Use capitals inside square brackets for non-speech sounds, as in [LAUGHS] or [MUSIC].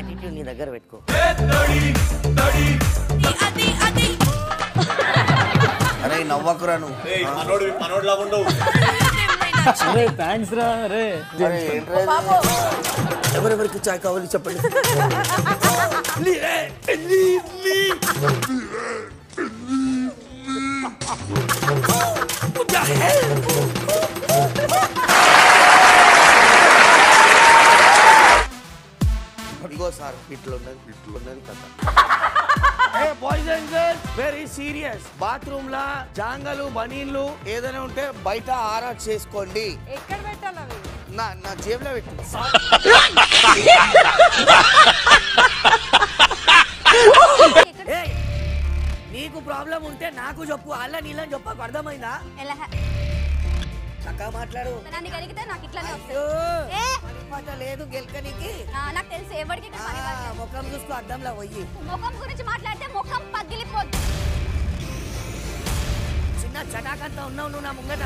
దగ్గర పెట్టుకో. అరే నవ్వకురా నువ్వు. మనోడు మనోడు లాగా ఉండవు. అరే థ్యాంక్స్ రా అరే. అరే ఏంట్రా ఇది? ఎవరెవరికి చాయ్ కావాలి చెప్పండి. [LAUGHS] ఇగో సార్ ఇట్లా ఉన్నది ఇట్లా ఉన్నది కథ. Boys and girls very serious bathroom లా జాంగలు బనీన్లు ఏదైనా ఉంటే బయట ఆరా చేసుకోండి. ఎక్కడ పెట్టాలి నా నా జేబులో పెట్టు. ఏయ్, నీకు ప్రాబ్లం ఉంటే నాకు చెప్పు. అల్ల నీళ్ళని చెప్పకు. అర్థమైందా? ఎలా? చక్కగా మాట్లాడు. నన్ను నాకు ఇట్లానే వస్తుంది అయ్యో, ఏ? పని పాట లేదు గెలకనికి. నాకు తెలుసు ఎవరికి. ముఖం చూసుకో అద్దంలో పోయి. ముఖం గురించి మాట్లాడితే ముఖం పగిలిపోద్ది. చిన్న చటాకంతా ఉన్నావు నువ్వు నా ముంగట.